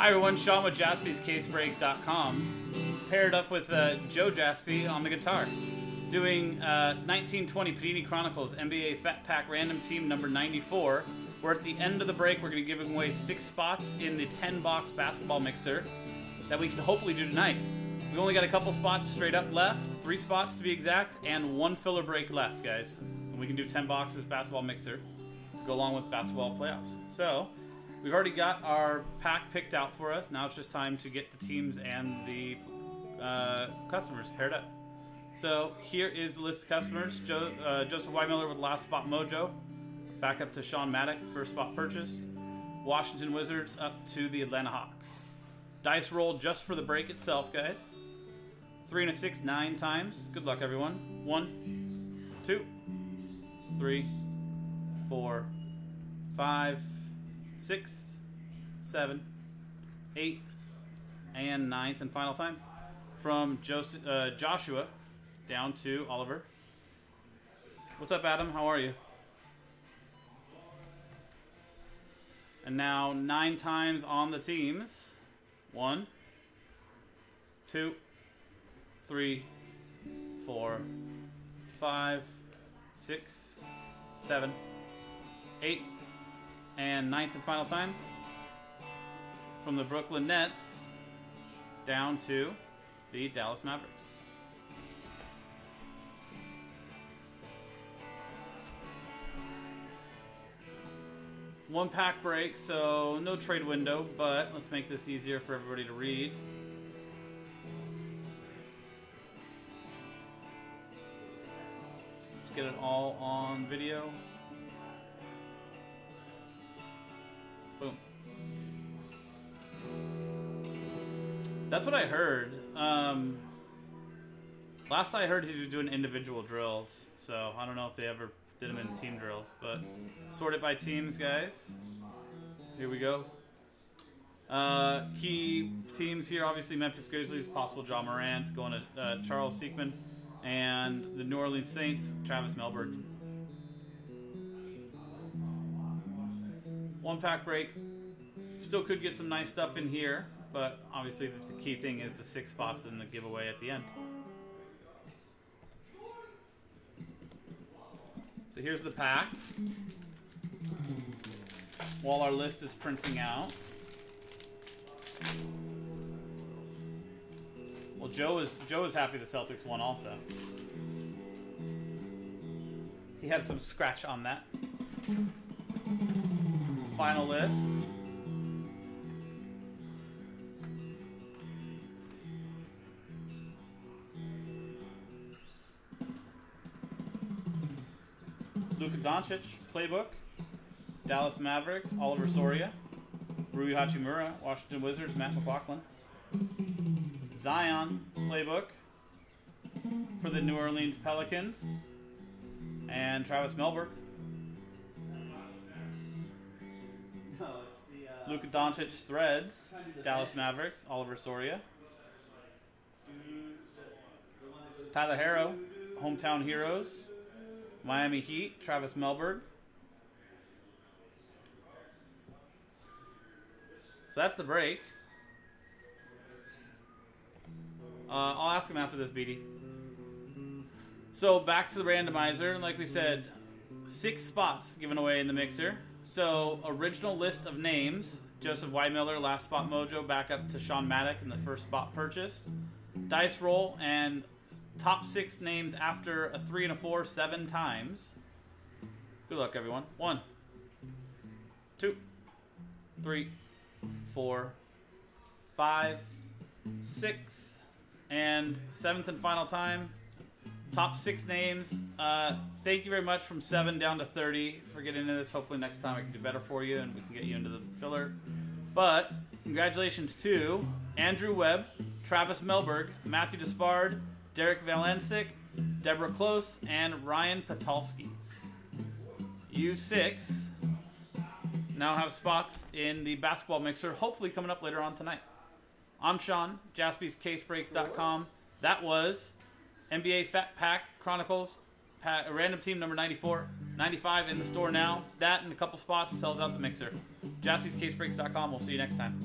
Hi everyone, Sean with JaspysCaseBreaks.com, paired up with uh, Joe Jaspy on the guitar, doing uh, 1920 Panini Chronicles NBA Fat Pack Random Team number 94. We're at the end of the break. We're going to giving away six spots in the 10 box basketball mixer that we can hopefully do tonight. We only got a couple spots straight up left, three spots to be exact, and one filler break left, guys. And we can do 10 boxes basketball mixer to go along with basketball playoffs. So, we've already got our pack picked out for us. Now it's just time to get the teams and the uh, customers paired up. So, here is the list of customers jo- uh, Joseph Weimiller with last spot mojo, back up to Sean Maddock, first spot purchased. Washington Wizards up to the Atlanta Hawks. Dice roll just for the break itself, guys. Three and a six, nine times. Good luck, everyone. One, two, three, four, five, six, seven, eight, and ninth and final time. From Joseph, uh, Joshua down to Oliver. What's up, Adam? How are you? And now nine times on the teams. One, two, three, four, five, six, seven, eight, and ninth and final time from the Brooklyn Nets down to the Dallas Mavericks. One pack break, so no trade window, but let's make this easier for everybody to read. Let's get it all on video. That's what I heard. Um, last I heard, he was doing individual drills, so I don't know if they ever did them in team drills, but sort it by teams, guys. Here we go. Uh, key teams here, obviously Memphis Grizzlies, possible Ja Morant, going to uh, Charles Siekman, and the New Orleans Saints, Travis Melberg. One pack break. Still could get some nice stuff in here, but obviously the key thing is the six spots in the giveaway at the end. So here's the pack. While our list is printing out. Well, Joe is Joe is happy the Celtics won also. He had some scratch on that. Final list. Luka Doncic, playbook. Dallas Mavericks, Oliver Soria. Rui Hachimura, Washington Wizards, Matt McLaughlin. Zion, playbook. For the New Orleans Pelicans. And Travis Melberg. Luka Doncic, Threads. Dallas Mavericks, Oliver Soria. Tyler Herro, Hometown Heroes. Miami Heat, Travis Melberg. So that's the break. Uh, I'll ask him after this, BD. So back to the randomizer. Like we said, six spots given away in the mixer. So original list of names: Joseph Weimiller, last spot mojo, back up to Sean Maddock in the first spot purchased. Dice roll and top six names after a three and a four seven times. Good luck, everyone. One, two, three, four, five, six, and seventh and final time. Top six names. Uh, thank you very much from seven down to 30 for getting into this. Hopefully, next time I can do better for you and we can get you into the filler. But congratulations to Andrew Webb, Travis Melberg, Matthew Despard, Derek Valensic, Deborah Close, and Ryan Patalski. You six now have spots in the basketball mixer, hopefully coming up later on tonight. I'm Sean, JaspysCaseBreaks.com. That was NBA Fat Pack Chronicles, pack, random team number 94, 95 in the store now. That and a couple spots sells out the mixer. JaspysCaseBreaks.com. We'll see you next time.